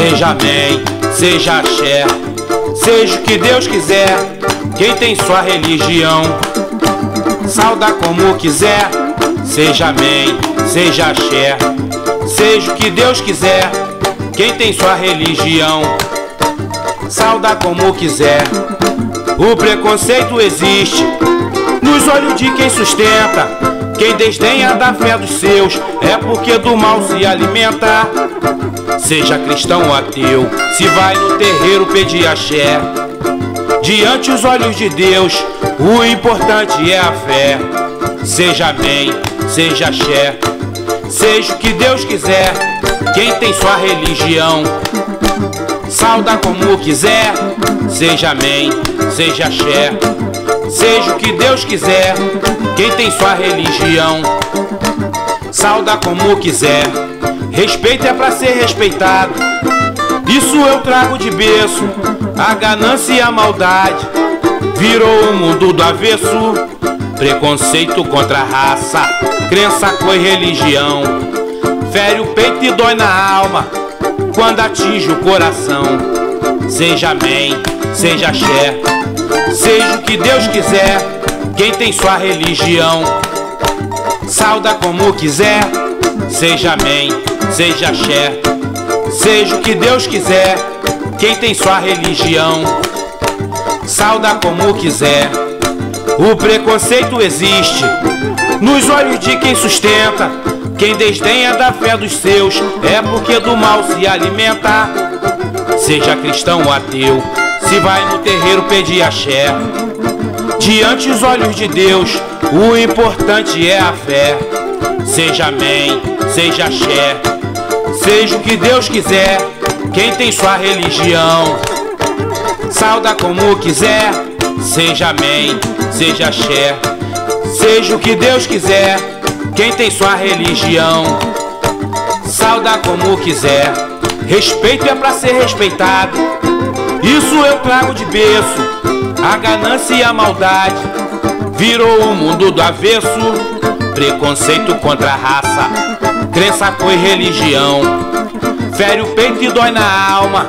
seja amém, seja axé, seja o que Deus quiser. Quem tem sua religião, sauda como quiser, seja amém, seja axé, seja o que Deus quiser. Quem tem sua religião, sauda como quiser. O preconceito existe nos olhos de quem sustenta. Quem desdenha da fé dos seus é porque do mal se alimenta. Seja cristão ou ateu, se vai no terreiro pedir axé. Diante os olhos de Deus, o importante é a fé. Seja amém, seja axé, seja o que Deus quiser. Quem tem sua religião, sauda como quiser. Seja amém, seja axé, seja o que Deus quiser. Quem tem sua religião, sauda como quiser. Respeito é para ser respeitado. Isso eu trago de berço. A ganância e a maldade virou o mundo do avesso. Preconceito contra a raça, crença, cor e religião. Fere o peito e dói na alma quando atinge o coração. Seja amém, seja axé, seja o que Deus quiser. Quem tem sua religião, sauda como quiser. Seja amém, seja axé, seja o que Deus quiser. Quem tem sua religião, sauda como quiser. O preconceito existe nos olhos de quem sustenta. Quem desdenha da fé dos seus é porque do mal se alimenta. Seja cristão ou ateu, se vai no terreiro pedir axé. Diante os olhos de Deus, o importante é a fé. Seja amém, seja axé, seja o que Deus quiser. Quem tem sua religião, sauda como quiser. Seja amém, seja axé, seja o que Deus quiser. Quem tem sua religião, sauda como quiser. Respeito é para ser respeitado. Isso eu trago de berço. A ganância e a maldade virou o mundo do avesso. Preconceito contra a raça, crença, cor religião. Fere o peito e dói na alma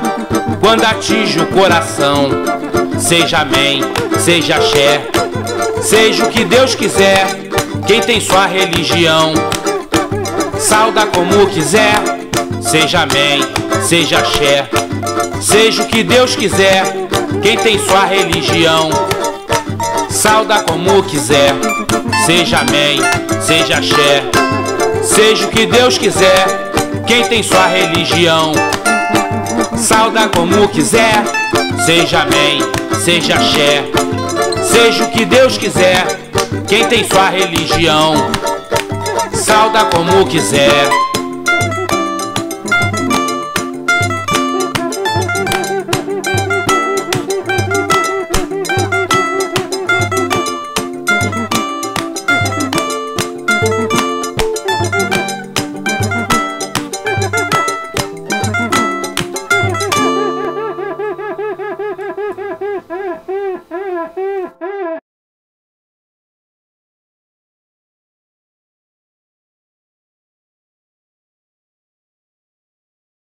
quando atinge o coração. Seja amém, seja axé, seja o que Deus quiser. Quem tem sua religião, sauda como quiser. Seja amém, seja axé, seja o que Deus quiser. Quem tem sua religião, sauda como quiser. Seja amém, seja axé, seja o que Deus quiser. Quem tem sua religião, sauda como quiser. Seja amém, seja axé, seja o que Deus quiser. Quem tem sua religião, sauda como quiser.